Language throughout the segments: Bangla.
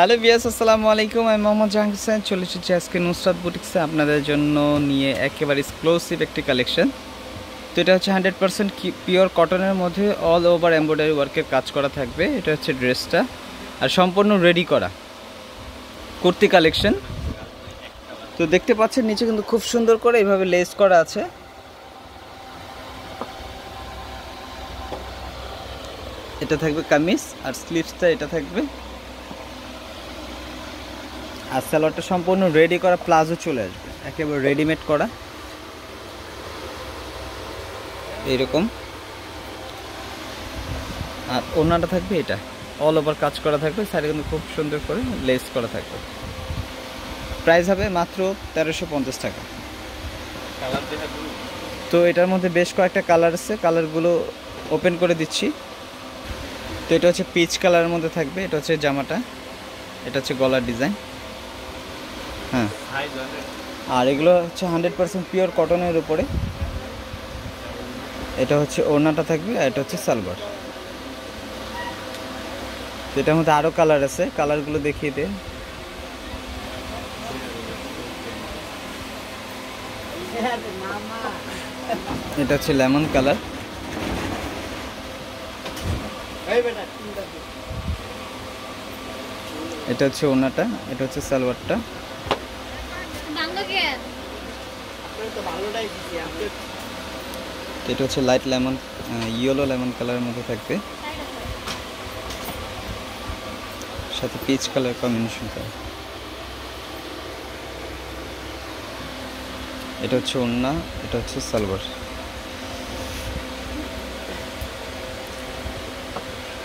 হ্যালো বিয়াস আসসালামু আলাইকুম। আমি মোহাম্মদ জাহাঙ্গীর হোসেন। চলে এসেছি আজকে নুসরাত বুটিক্সে আপনাদের জন্য নিয়ে একেবারে এক্সক্লুসিভ একটি কালেকশন তো এটা হচ্ছে হান্ড্রেড পার্সেন্ট পিওর কটনের মধ্যে অল ওভার এমব্রয়ডারি ওয়ার্কের কাজ করা থাকবে। এটা হচ্ছে ড্রেসটা। আর সম্পূর্ণ রেডি করা। কুর্তি কালেকশন তো দেখতে পাচ্ছেন, নিচে কিন্তু খুব সুন্দর করে এইভাবে লেস করা আছে। এটা থাকবে কামিজ, আর স্লিভসটা এটা থাকবে আর স্যালোয়ারটা সম্পূর্ণ রেডি করা প্লাজো চলে আসবে। একেবারে রেডিমেড করা। এইরকম। আর ওনাটা থাকবে এটা। অল ওভার কাজ করা থাকবে সাইডে কিন্তু খুব সুন্দর করে লেস করা থাকবে। প্রাইস হবে মাত্র তেরোশো পঞ্চাশ টাকা। তো এটার মধ্যে বেশ কয়েকটা কালার আছে। কালারগুলো ওপেন করে দিচ্ছি। তো এটা হচ্ছে পিচ কালারের মধ্যে থাকবে। এটা হচ্ছে জামাটা। এটা হচ্ছে গলার ডিজাইন আর এগুলো হচ্ছে হান্ড্রেড পার্সেন্ট পিওর কটনের উপরে। এটা হচ্ছে ওড়নাটা থাকবে আর এটা হচ্ছে সালবার এটার মধ্যে আরও কালার আছে, কালারগুলো দেখিয়ে দে। এটা হচ্ছে লেমন কালার। এটা হচ্ছে ওনাটা এটা হচ্ছে সালোয়ারটা। এটা হচ্ছে লাইট লেমন ইয়েলো লেমন কালারের মধ্যে থাকবে। সাথে পিচ কালার কম্বিনেশন করা। এটা হচ্ছে ওন্না এটা হচ্ছে সালোয়ার।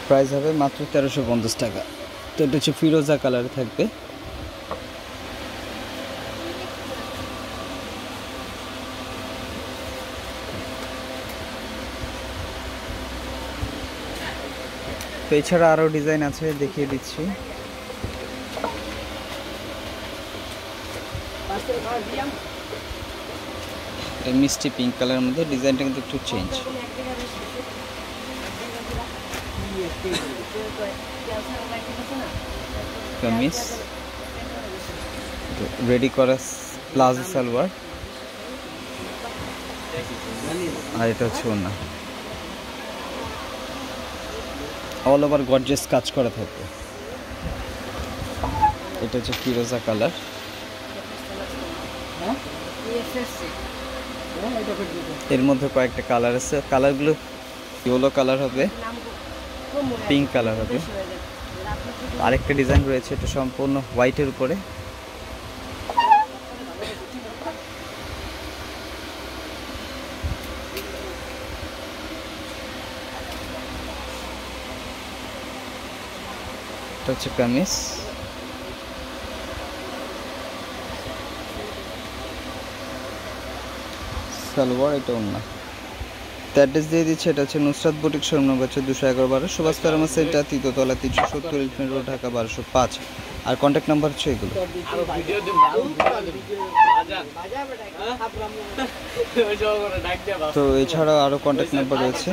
প্রাইস হবে মাত্র তেরোশো পঞ্চাশ টাকা। তো এটা হচ্ছে ফিরোজা কালার থাকবে। তো এছাড়া আরও ডিজাইন আছে, দেখিয়ে দিচ্ছি। মিষ্টি পিঙ্ক কালারের মধ্যে ডিজাইনটা কিন্তু একটু চেঞ্জ কামিজ রেডি করা প্লাজো সালোয়ার। আর এটা হচ্ছে ওনা অল ওভার গর্জেস কাজ করা থাকবে এটা হচ্ছে ফিরোজা কালারের মধ্যে কয়েকটা কালার আছে। কালারগুলো ইয়েলো কালার হবে পিঙ্ক কালার হবে। আরেকটা ডিজাইন রয়েছে এটা সম্পূর্ণ হোয়াইটের উপরে। এটা হচ্ছে কামিজ সালোয়ার এটা অন্য অ্যাড্রেস দিয়ে দিচ্ছে এটা হচ্ছে নুসরাত বুটিক শোরুম নম্বর হচ্ছে দুশো এগারো বারো। সুভাষ ফার্মা সেন্টার তৃতীয়তলা তিনশো সত্তর ইলফিন রোড ঢাকা বারোশো পাঁচ। আর কন্ট্যাক্ট নাম্বার হচ্ছে এগুলো। তো এছাড়াও আরও কন্ট্যাক্ট নাম্বার রয়েছে।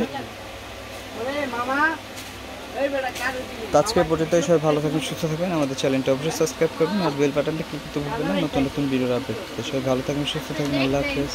তো আজকে পর্যন্ত সবাই ভালো থাকবেন সুস্থ থাকবেন আমাদের চ্যানেলটা অবশ্যই সাবস্ক্রাইব করবেন আর বেল বাটনটা ক্লিক করতে ভুলবেন না। নতুন নতুন ভিডিওর আপডেট সবাই ভালো থাকবেন সুস্থ থাকবেন আল্লাহ হাফেজ।